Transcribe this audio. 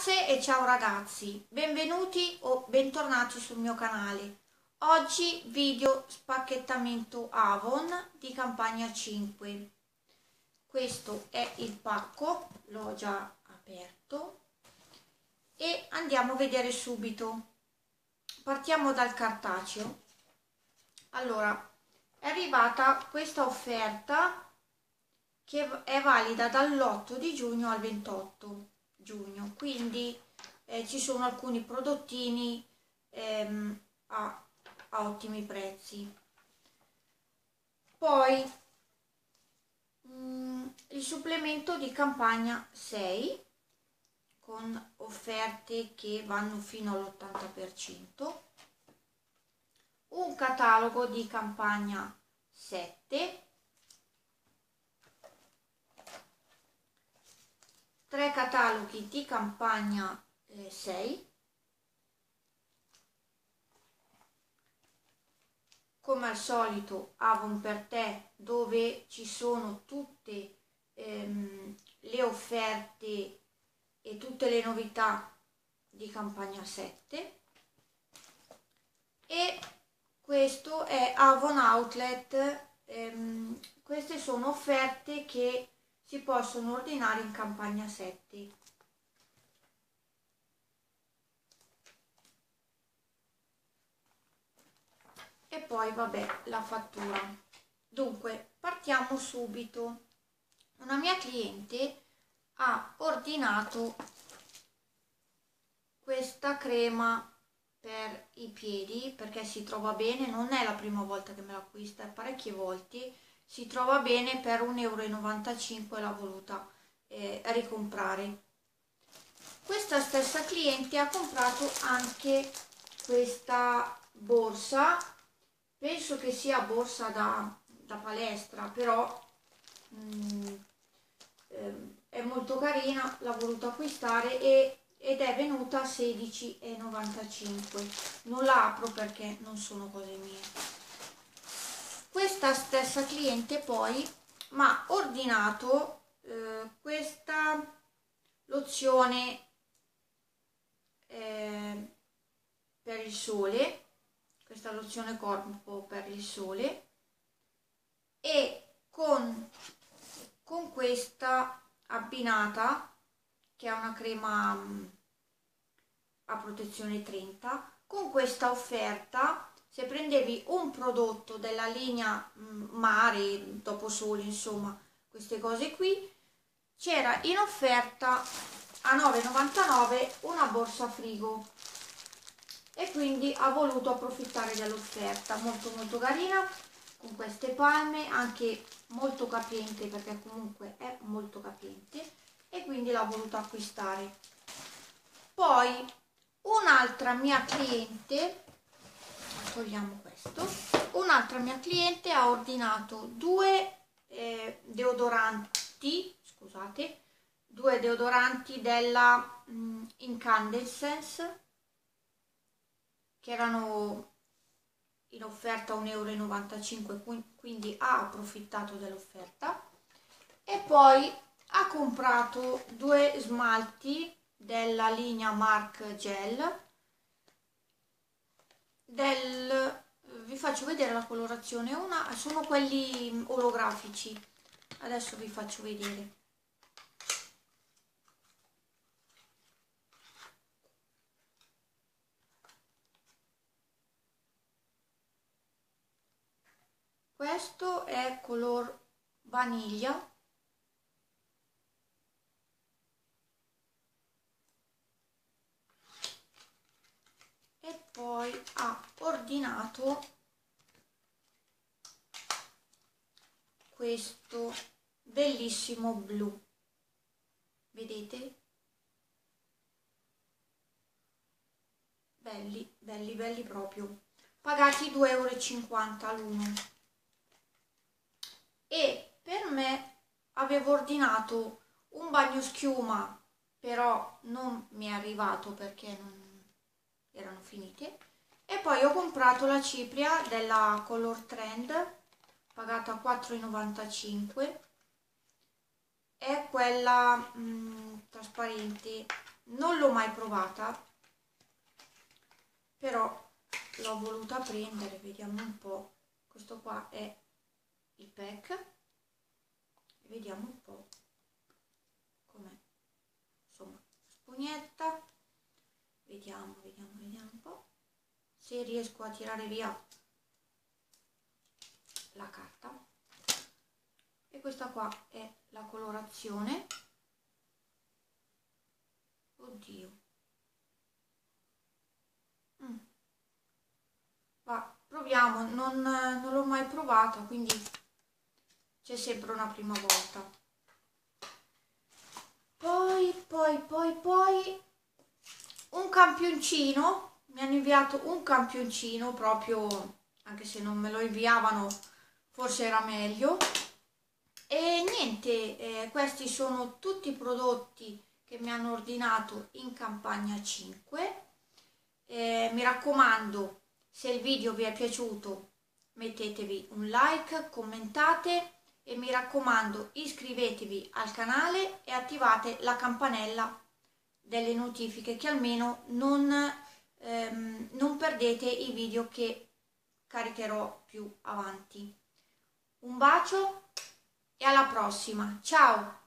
ragazze e ciao ragazzi, benvenuti o bentornati sul mio canale. Oggi video spacchettamento Avon di campagna 5. Questo è il pacco, l'ho già aperto e andiamo a vedere subito. Partiamo dal cartaceo. Allora, è arrivata questa offerta che è valida dall'8 di giugno al 28 giugno. Quindi eh, ci sono alcuni prodottini ehm, a, a ottimi prezzi. Poi mh, mm, il supplemento di campagna 6 con offerte che vanno fino all'80% un catalogo di campagna 7 tre cataloghi di campagna eh, 6 come al solito Avon per te dove ci sono tutte ehm, le offerte e tutte le novità di campagna 7 e questo è Avon Outlet. Ehm, queste sono offerte che si possono ordinare in campagna 7. E poi vabbè la fattura. Dunque partiamo subito. Una mia cliente ha ordinato questa crema per i piedi perché si trova bene, non è la prima volta che me l'acquista, parecchie volte si trova bene per 1,95 euro l'ha voluta eh, ricomprare. Questa stessa cliente ha comprato anche questa borsa. Penso che sia borsa da, da palestra però mm, eh, è molto carina l'ha voluta acquistare e, ed è venuta a 16,95 non la apro perché non sono cose mie questa stessa cliente poi mi ha ordinato eh, questa lozione eh, per il sole questa lozione corpo per il sole e con, con questa abbinata che è una crema mm, a protezione 30 con questa offerta se prendevi un prodotto della linea mm, mare, dopo sole, insomma, queste cose qui, c'era in offerta a 9,99 una borsa frigo. E quindi ha voluto approfittare dell'offerta. Molto molto carina con queste palme anche molto capiente perché comunque è molto capiente e quindi l'ho voluto acquistare. Poi un'altra mia cliente togliamo questo. Un'altra mia cliente ha ordinato due eh, deodoranti scusate due deodoranti della mm, incandescence che erano in offerta 1,95 euro quindi ha approfittato dell'offerta. E poi ha comprato due smalti della linea Mark Gel del vi faccio vedere la colorazione. Una sono quelli olografici adesso vi faccio vedere. Questo è color vaniglia poi ha ordinato questo bellissimo blu. Vedete? Belli belli belli proprio. Pagati 2,50 euro l'uno. E per me avevo ordinato un bagno schiuma però non mi è arrivato perché non erano finite e poi ho comprato la cipria della Color Trend pagata 4,95 è quella mh, mm, trasparente. Non l'ho mai provata però l'ho voluta prendere. Vediamo un po' questo qua è il pack. Vediamo un po' com'è. Insomma spugnetta. Vediamo vediamo vediamo un po' se riesco a tirare via la carta. E questa qua è la colorazione. Oddio. Mm. va proviamo. Non, non l'ho mai provata quindi c'è sempre una prima volta. Poi poi poi poi un campioncino mi hanno inviato un campioncino proprio anche se non me lo inviavano forse era meglio. E niente eh, questi sono tutti i prodotti che mi hanno ordinato in campagna 5 eh, mi raccomando se il video vi è piaciuto mettetevi un like commentate e mi raccomando iscrivetevi al canale e attivate la campanella delle notifiche che almeno non, ehm, non perdete i video che caricherò più avanti. Un bacio e alla prossima. Ciao!